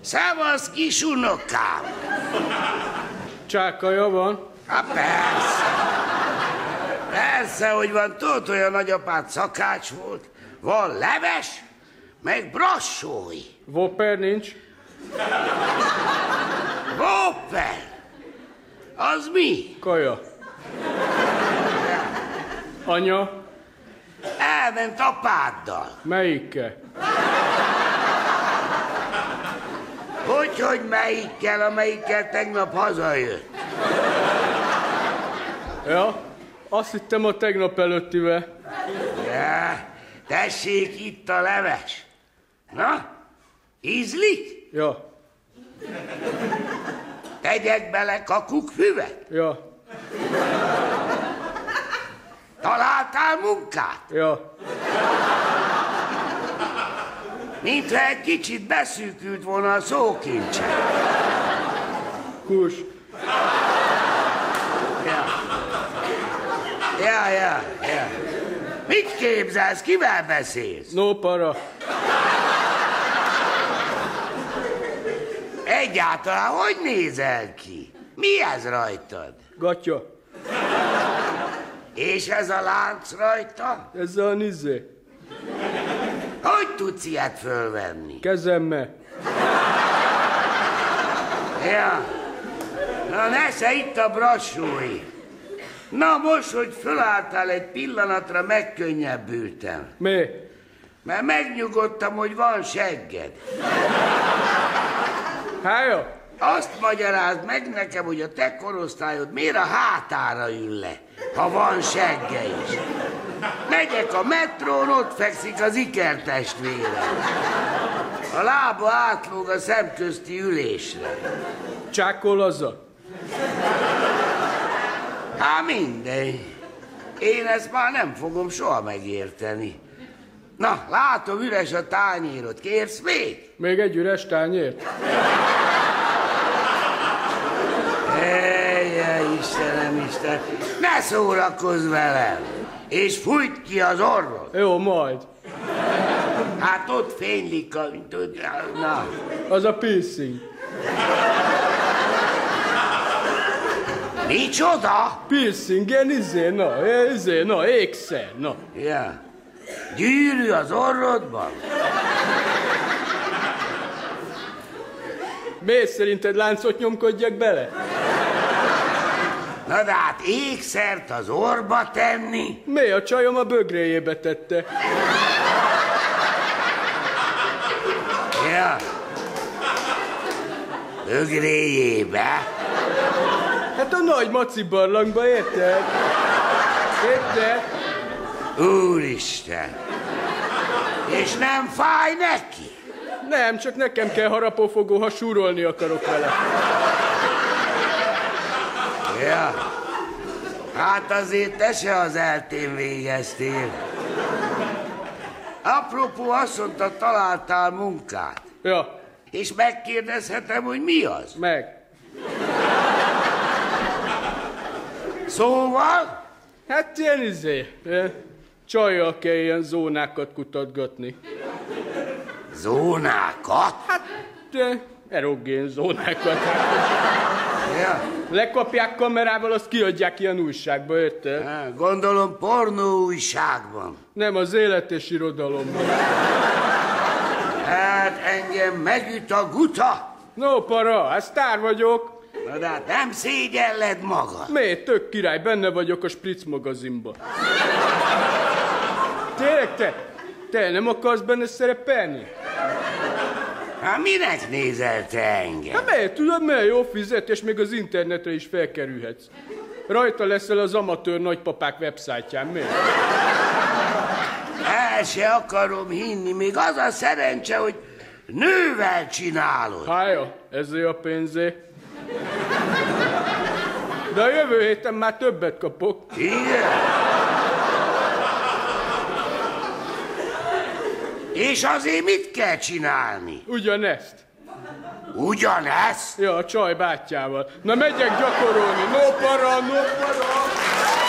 Szevasz, kis unokám! Csákaja van? Hát persze. Persze, hogy van, tudod, a nagyapád szakács volt. Van leves, meg brassói. Vopper nincs? Hopper! Az mi? Kaja. Anya, Elment apáddal. melyikkel? Hogy, hogy melyikkel, amelyikkel tegnap hazajött? Ja, azt hittem a tegnap előttivel. Ja, tessék itt a leves. Na, ízlik? Ja, Tegyek bele kakukfüvet? ja, Találtál munkát? ja. Mintha egy kicsit beszűkült volna a szókincse. Kus. Ja. Ja, ja, ja. Mit képzelsz, kivel beszélsz? No para. Egyáltalán hogy nézel ki? Mi ez rajtad? Gatya. És ez a lánc rajta? Ez a nizé. Hogy tudsz ilyet fölvenni? Kezemmel. Ja. Na nesze itt a brassói. Na most, hogy fölálltál egy pillanatra, megkönnyebbültem. Mi? Mert megnyugodtam, hogy van segged. Hája? Azt magyarázd meg nekem, hogy a te korosztályod miért a hátára ül le, ha van segge is. Megyek a metrón, ott fekszik az ikertestvére. A lába átlóg a szemközti ülésre. Csákol azzal? Hát mindegy. Én ezt már nem fogom soha megérteni. Na, látom, üres a tányérod. Kérsz még? Még egy üres tányért? Ejjel, Istenem, Isten, ne szórakozz velem, és fújt ki az orrod. Jó, majd. Hát ott fénylik a... Na, Az a piercing. micsoda? Piercing, ilyen izé, na, ilyen izé, na, ékszer, na. Ja. Gyűrű az orrodban? Miért szerinted láncot nyomkodjak bele? Na de hát ékszert az orba tenni? Mi a csajom a bögréjébe tette? Ja. Ögréjébe? Hát a nagy maci barlangba, érted? Érted? Úristen! És nem fáj neki? Nem, csak nekem kell harapófogó, ha súrolni akarok vele. Ja. Hát azért te se az eltén végeztél. Apropó, azt mondta, találtál munkát. Ja, És megkérdezhetem, hogy mi az? meg. Szóval? Hát ilyen izé, csajjal kell ilyen zónákat kutatgatni. Zónákat? Hát, erogén zónákat. Ja. Lekapják kamerával, azt kiadják ilyen újságba, érted? Gondolom pornó újságban. Nem az élet és irodalomban. Hát engem megüt a guta. No, para, hát sztár vagyok. Na de hát nem szégyelled magad. Miért? Tök király, benne vagyok a Spritz magazinban. Tényleg te? Te nem akarsz benne szerepelni? Hát minek nézel te engem? Hát miért? Tudod, milyen jó fizet, és még az internetre is felkerülhetsz. Rajta leszel az amatőr nagypapák websájtján, miért? El se akarom hinni, még az a szerencse, hogy nővel csinálod. Hája, ezért a pénzé. De a jövő héten már többet kapok. Igen? És azért mit kell csinálni? Ugyanezt. Ugyanezt? Ja, a csaj bátyjával. Na megyek gyakorolni. No para, no para.